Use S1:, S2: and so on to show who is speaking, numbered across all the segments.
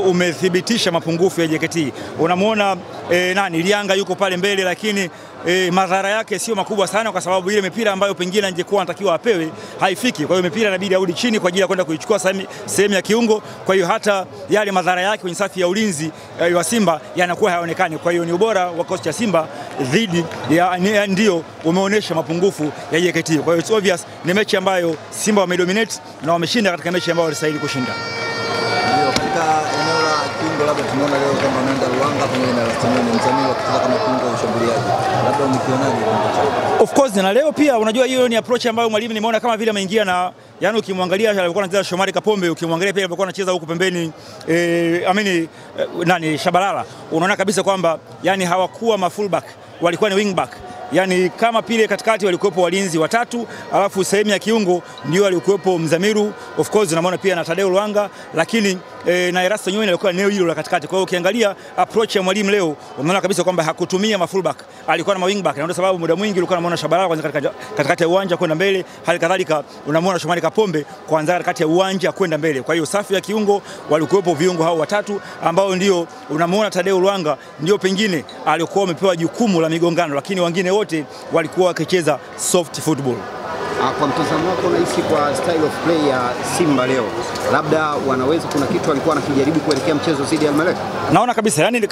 S1: umethibitisha mapungufu ya JKT. Unamwona e, nani Lianga yuko pale mbele, lakini e, madhara yake sio makubwa sana, kwa sababu ile mipira ambayo pengine angekuwa anatakiwa apewe haifiki. Kwa hiyo mipira inabidi arudi chini kwa ajili ya kwenda kuichukua sehemu ya kiungo. Kwa hiyo hata yale madhara yake kwenye safu ya ulinzi e, wa Simba yanakuwa hayaonekani. Kwa hiyo ni ubora wa kikosi cha Simba dhidi ya ndio umeonyesha mapungufu ya JKT. Kwa hiyo it's obvious ni mechi ambayo Simba wamedominate na wameshinda katika mechi ambayo walistahili kushinda.
S2: Labda tumeona leo kwamba ameenda Luanga pamoja na Rastimoni Mzamili wakicheza kama kiungo wa ushambuliaji, labda umekionaje kiungo chao?
S1: Of course na leo pia unajua hiyo ni approach ambayo mwalimu nimeona kama vile ameingia na yani, ukimwangalia alikuwa anacheza Shomari Kapombe, ukimwangalia pia alikuwa anacheza huko pembeni eh, amini eh, nani Shabalala, unaona kabisa kwamba yani hawakuwa ma fullback, walikuwa ni wingback yani kama pile katikati walikuwepo walinzi watatu, alafu sehemu ya kiungo ndio alikuwepo Mzamiru of course, unamwona pia na Tadeo Luanga, lakini e, na Erasto Nyoni alikuwa eneo hilo la katikati. Kwa hiyo ukiangalia approach ya mwalimu leo unaona kabisa kwamba hakutumia ma fullback, alikuwa na ma wingback, na ndio sababu muda mwingi ulikuwa unamwona Shabalala kwanza katika katikati ya uwanja kwenda mbele, hali kadhalika unamwona Shomari Kapombe kwanza katikati ya uwanja kwenda mbele. Kwa hiyo safu ya kiungo walikuwepo viungo hao watatu ambao ndio unamwona tadeu lwanga ndio pengine alikuwa amepewa jukumu la migongano, lakini wengine wote walikuwa wakicheza soft football.
S3: Kwa mtazamo wako, unahisi kwa style of play ya Simba leo, labda wanaweza, kuna kitu walikuwa wanakijaribu kuelekea mchezo dhidi ya Al-Merrikh?
S1: Naona kabisa yani,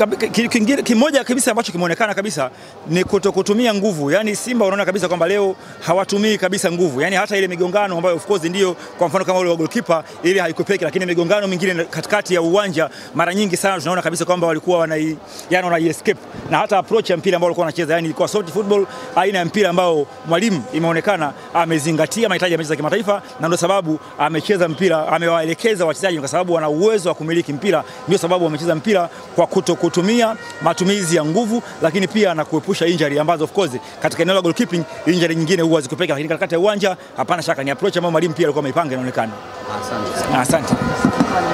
S1: kingine kimoja kabisa ambacho kimeonekana kabisa ni kutokutumia nguvu. Yani Simba unaona kabisa kwamba leo hawatumii kabisa nguvu, yani hata ile migongano ambayo of course ndio kwa mfano kama ule wa goalkeeper ile haikupeki, lakini migongano mingine katikati ya uwanja mara nyingi sana tunaona kabisa kwamba walikuwa wanai yani wana escape, na hata approach ya mpira ambao walikuwa wanacheza yani ilikuwa soft football, aina ya mpira ambao mwalimu imeonekana amezingatia mahitaji ya mechi za kimataifa, na ndio sababu amecheza mpira, amewaelekeza wachezaji kwa sababu wana uwezo wa kumiliki mpira, ndio sababu wamecheza mpira kwa kutokutumia matumizi ya nguvu, lakini pia na kuepusha injury ambazo of course katika eneo la goalkeeping injury nyingine huwa zikupeka, lakini katikati ya uwanja hapana shaka ni approach ambayo mwalimu pia alikuwa ameipanga inaonekana.
S3: Asante.
S1: Asante.